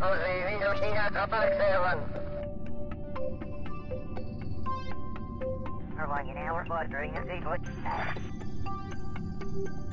Aufruf, José Vino China, Copa Seven. Irvine, an hour, fluttering, and sequence. Alarmas,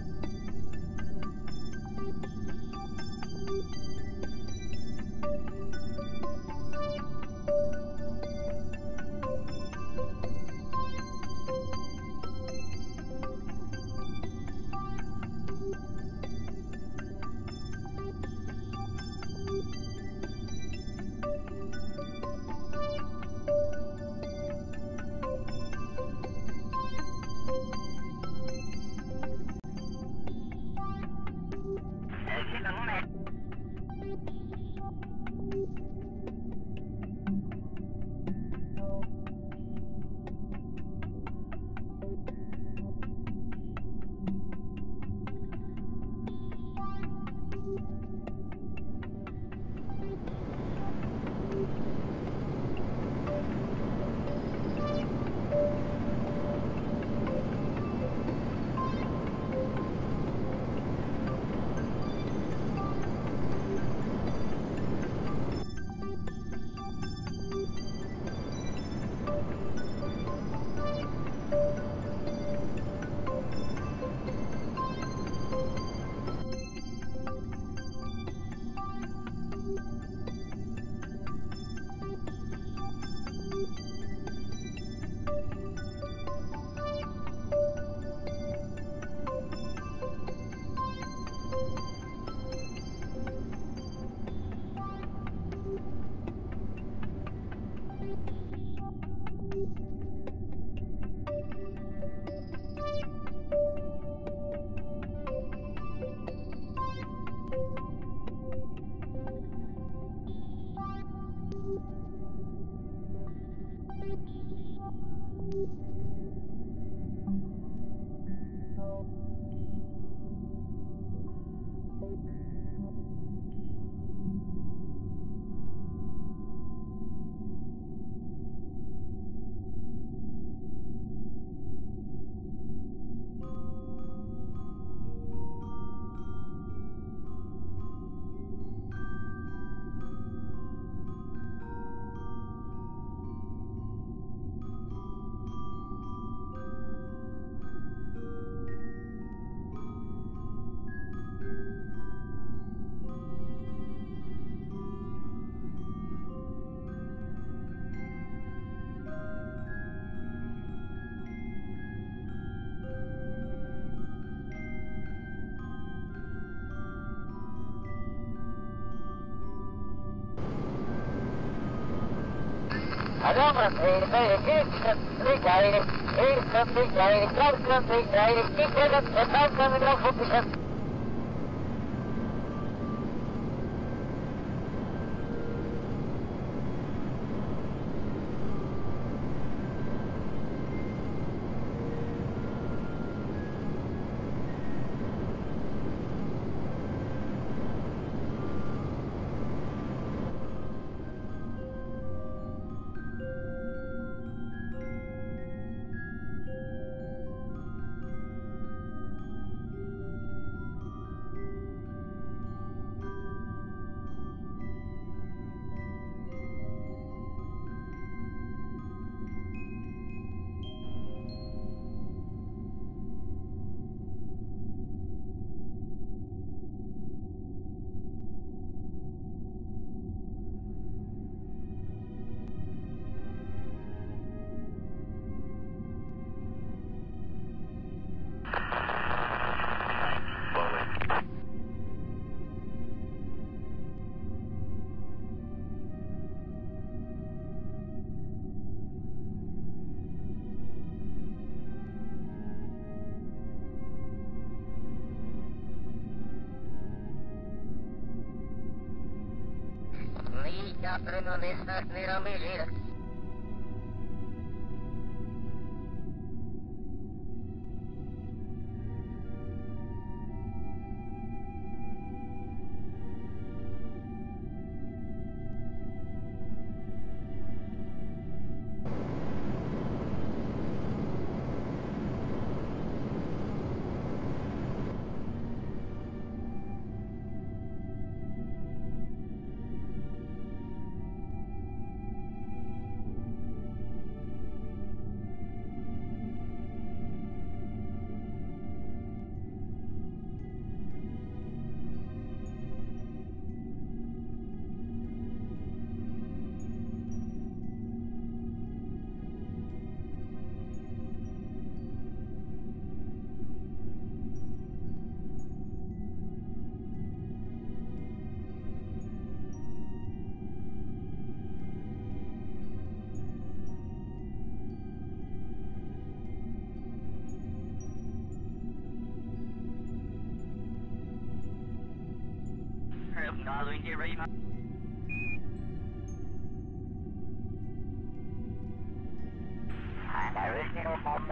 Thank you. യാത്ര നിർദ്ദേശ നിറമേലേറെ in here, ready, man. And I wish you from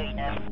in the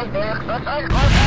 Hotel, Hotel, Hotel.